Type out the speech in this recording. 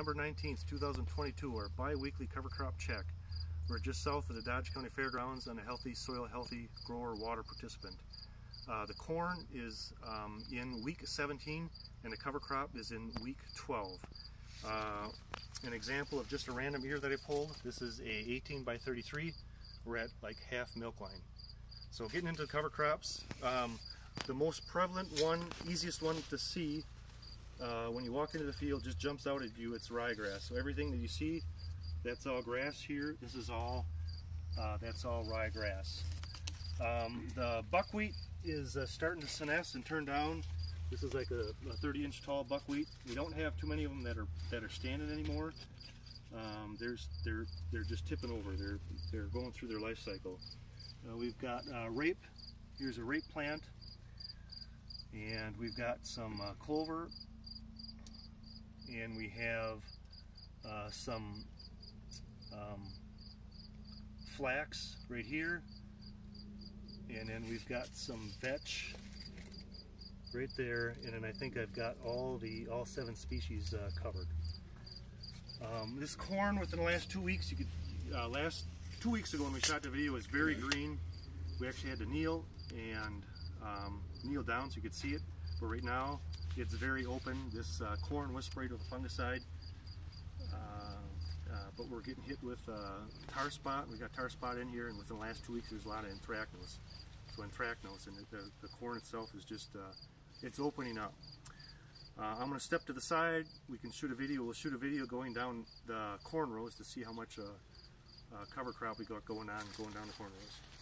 September 19th, 2022, our bi-weekly cover crop check. We're just south of the Dodge County Fairgrounds on a healthy soil, healthy grower water participant. Uh, the corn is um, in week 17 and the cover crop is in week 12. Uh, an example of just a random ear that I pulled, this is a 18 by 33. We're at like half milk line. So getting into the cover crops, um, the most prevalent one, easiest one to see uh, when you walk into the field just jumps out at you, it's ryegrass. So everything that you see, that's all grass here. This is all, uh, that's all ryegrass. Um, the buckwheat is uh, starting to senesce and turn down. This is like a, a, 30 inch tall buckwheat. We don't have too many of them that are that are standing anymore. Um, there's they're they're just tipping over. They're they're going through their life cycle. Uh, we've got uh, rape. Here's a rape plant, and we've got some uh, clover, and we have uh, some um, flax right here, and then we've got some vetch right there, and then I think I've got all the all seven species uh, covered. Um, this corn within the last two weeks, you could uh, last two weeks ago when we shot the video was very green. We actually had to kneel and um, kneel down so you could see it. But right now it's very open. This uh, corn was sprayed with a fungicide, uh, uh, but we're getting hit with uh, tar spot. We got tar spot in here, and within the last two weeks there's a lot of anthracnose. So anthracnose, and the, the corn itself is just it's opening up. Uh, I'm going to step to the side. We can shoot a video. We'll shoot a video going down the corn rows to see how much uh, uh, cover crop we got going on going down the corn rows.